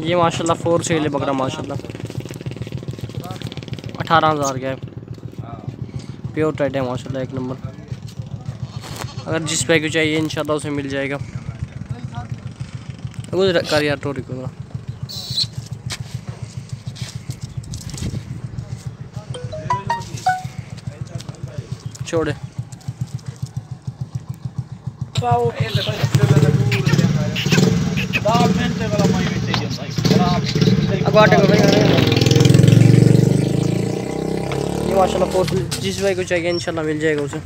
ये माशाल्लाह four cell है बकरा माशाल्लाह। अठारह हज़ार का है। प्योर टाइट है माशाल्लाह, एक नंबर। अगर जिस पैक चाहिए, इंशाल्लाह उसे मिल जाएगा। कर यार टोरी को। छोड़े। ये माशाल्लाह फोर जिस भाई को चाहिए इंशाल्लाह मिल जाएगा उसे।